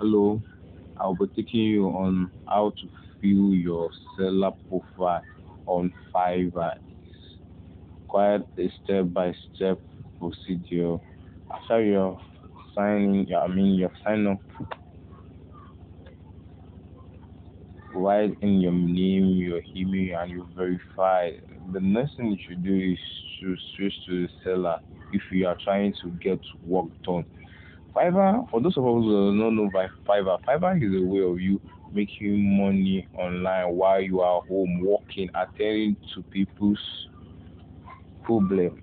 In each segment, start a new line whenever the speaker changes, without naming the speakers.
Hello, I'll be taking you on how to fill your seller profile on Fiverr. It's quite a step-by-step procedure. After you're signing, I mean, you've signed up, write in your name, your email, and you verify. The next thing you should do is to switch to the seller if you are trying to get work done Fiverr, for those of us who don't know by Fiverr, Fiverr is a way of you making money online while you are home working, attending to people's problem,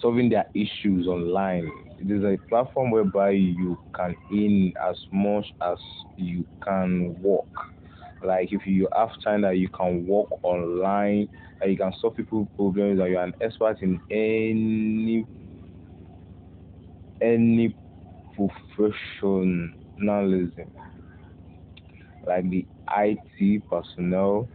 solving their issues online. It is a platform whereby you can earn as much as you can work. Like if you have time that you can work online, and you can solve people's problems, that you are an expert in any any professionalism, like the IT personnel,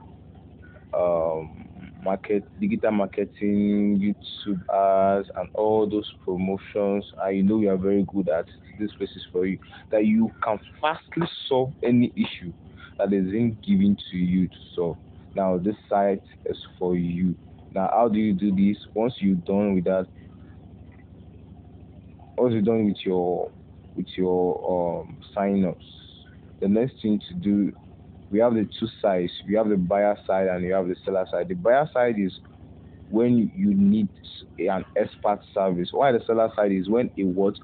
um, market, digital marketing, YouTube ads, and all those promotions. I know you are very good at this places for you. That you can fastly solve any issue that is being given to you to solve. Now this site is for you. Now how do you do this? Once you're done with that, once you're done with your with your um, sign-ups, the next thing to do, we have the two sides. We have the buyer side and you have the seller side. The buyer side is when you need an expert service. Why the seller side is when a what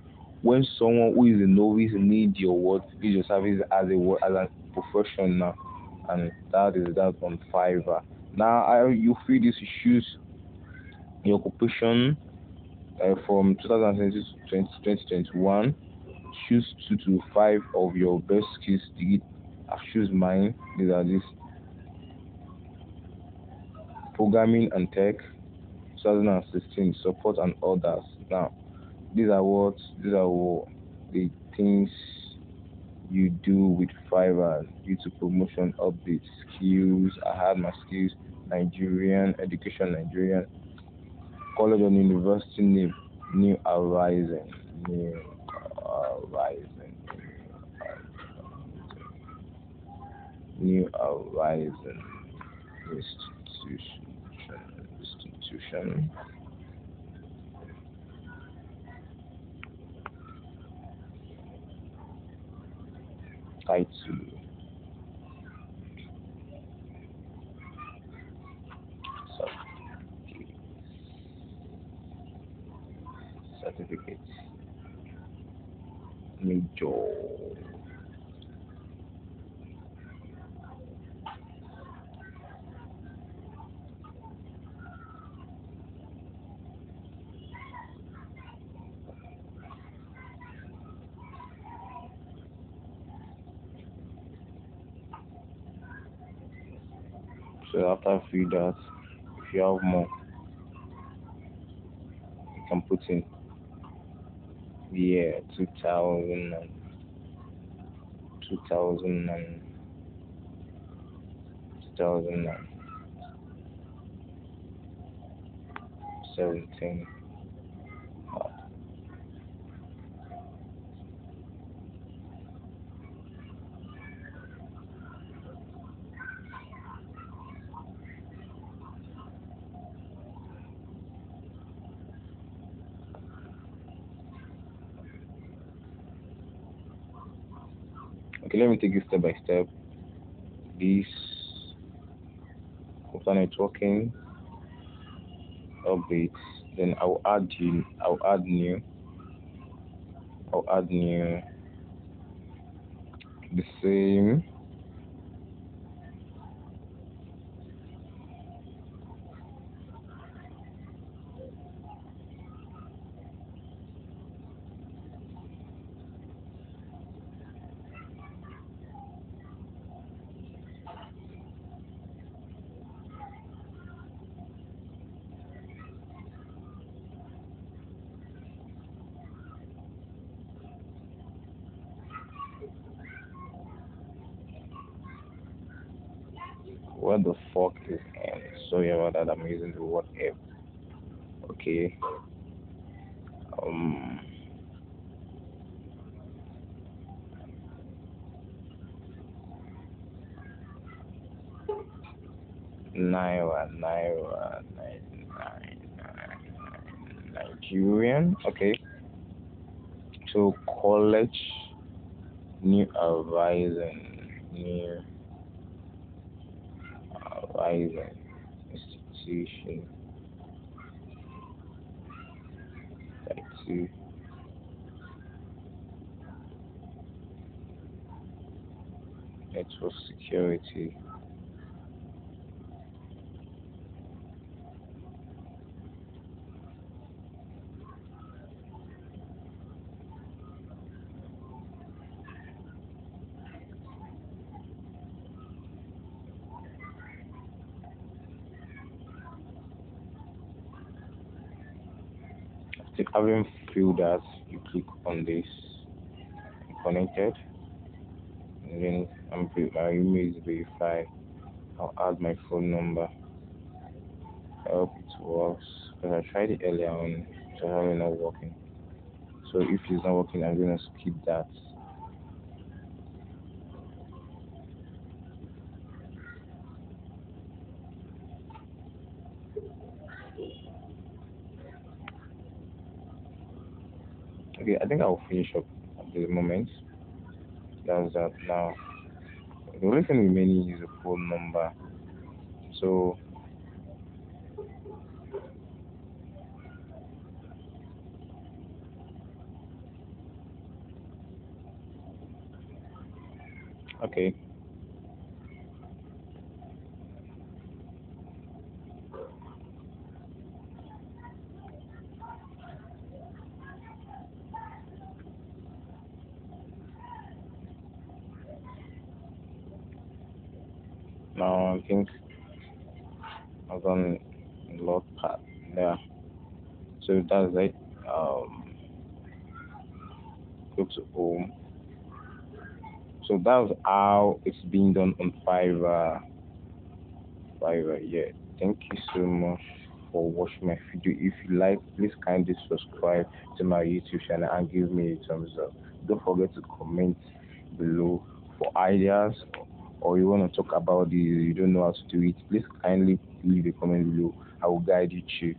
when someone who is a novice need your what need your service as a as a professional, and that is that on Fiverr. Now, I, you feel this issues your occupation uh, from 2020 to 2021 choose two to five of your best skills i choose mine. These are these. Programming and tech 2016 support and others. Now these are what these are what the things you do with Fiverr YouTube promotion updates skills. I had my skills Nigerian education Nigerian college and university name New Horizon. New Horizon. New Horizon Institution. Institution. Title. Certificate major so after few that if you have more you can put in year 2000 and 2000 and 2017 okay let me take you step by step. This after networking updates then I'll add you I'll add new I'll add new. The same what the fuck is and sorry about that i'm using the word okay. Um Naira, Naira, Nigerian, okay. So college, new horizon, new horizon institution. Like to network security. Still having that, you click on this connected, and then I'm my email is verified. I'll add my phone number. I hope it works because I tried it earlier on, so it's not working. So if it's not working, I'm gonna skip that. Okay, I think I'll finish up at the moment. That's that now. The only thing remaining is a phone number. So okay. Now I think done a lot part there. So that's it. Um, go to home. So that's how it's being done on Fiverr. Fiverr, yeah. Thank you so much for watching my video. If you like, please kindly subscribe to my YouTube channel and give me a thumbs up. Don't forget to comment below for ideas or you want to talk about this, you don't know how to do it. Please kindly leave a comment below. I will guide you through.